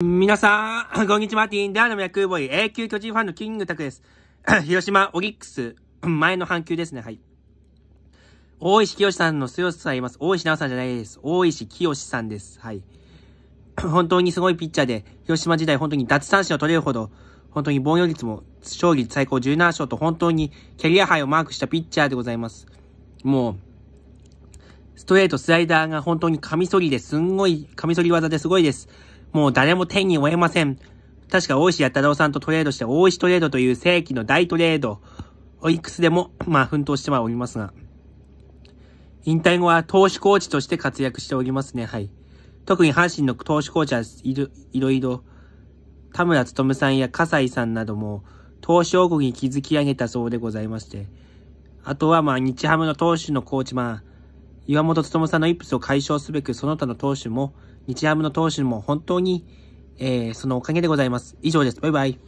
皆さん、こんにちは、ティーンダーの脈ボーイ、永久巨人ファンのキングタクです。広島、オリックス、前の半球ですね、はい。大石清さんの強さ言います。大石直さんじゃないです。大石清さんです。はい。本当にすごいピッチャーで、広島時代本当に脱三振を取れるほど、本当に防御率も勝率最高17勝と本当にキャリアハイをマークしたピッチャーでございます。もう、ストレート、スライダーが本当にカミソリですんごい、カミソリ技ですごいです。もう誰も手に負えません。確か大石や太郎さんとトレードして大石トレードという世紀の大トレード、オリックスでも、まあ奮闘してはおりますが、引退後は投手コーチとして活躍しておりますね、はい。特に阪神の投手コーチはいろいろいろ、田村勤さんや笠井さんなども、投手王国に築き上げたそうでございまして、あとはまあ日ハムの投手のコーチ。まあ、岩本勤さんのイップスを解消すべくその他の投手も、日ハムの投手も本当に、えー、そのおかげでございます。以上です。バイバイ。